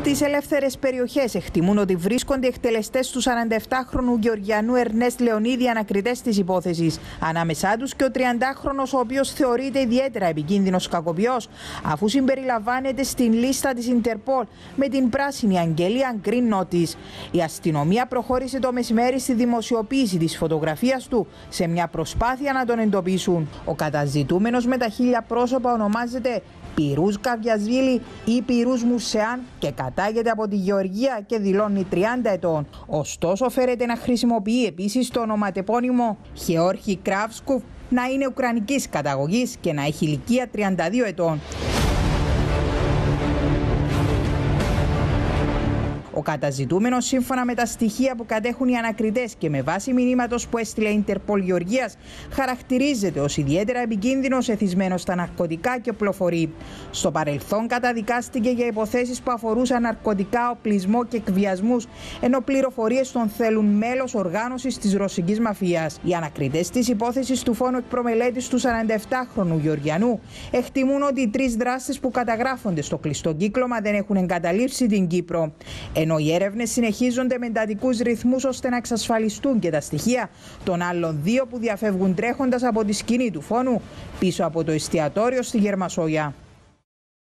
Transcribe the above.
Στις ελεύθερες περιοχές εκτιμούν ότι βρίσκονται εκτελεστές του 47χρονου Γεωργιανού Ερνέστ Λεωνίδη ανακριτές της υπόθεσης. Ανάμεσά τους και ο 30χρονο, ο οποίος θεωρείται ιδιαίτερα επικίνδυνος κακοποιός, αφού συμπεριλαμβάνεται στην λίστα της Ιντερπολ με την πράσινη αγγελία Green Notice. Η αστυνομία προχώρησε το μεσημέρι στη δημοσιοποίηση της φωτογραφίας του σε μια προσπάθεια να τον εντοπίσουν. Ο καταζητούμενος με τα χίλια πρόσωπα ονομάζεται Πυρούς Καβιασβίλη ή Πυρούς Μουσεάν και κατάγεται από τη Γεωργία και δηλώνει 30 ετών. Ωστόσο φέρεται να χρησιμοποιεί επίσης το ονοματεπώνυμο Χεόρχη Κράφσκουφ να είναι ουκρανικής καταγωγής και να έχει ηλικία 32 ετών. Ο καταζητούμενο, σύμφωνα με τα στοιχεία που κατέχουν οι ανακριτές και με βάση μηνύματος που έστειλε η Ιντερπολ Γεωργίας, χαρακτηρίζεται ως ιδιαίτερα επικίνδυνος εθισμένος στα ναρκωτικά και οπλοφορεί. Στο παρελθόν καταδικάστηκε για υποθέσεις που αφορούσαν ναρκωτικά, οπλισμό και εκβιασμούς, ενώ πληροφορίες τον θέλουν μέλος οργάνωσης της ρωσικής μαφίας. Οι ανακριτές της υπόθεσης του φόνου εκπρομελέτης του 47χρονου Γεωργιανού εκτιμούν ότι οι τρεις δράστες που καταγράφονται στο κλειστό κύκλωμα δεν έχουν εγκαταλείψει την Κύπρο ενώ οι έρευνες συνεχίζονται με εντατικούς ρυθμούς ώστε να εξασφαλιστούν και τα στοιχεία των άλλων δύο που διαφεύγουν τρέχοντας από τη σκηνή του φόνου πίσω από το εστιατόριο στη Γερμασόγια.